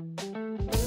Música